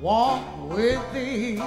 walk with thee.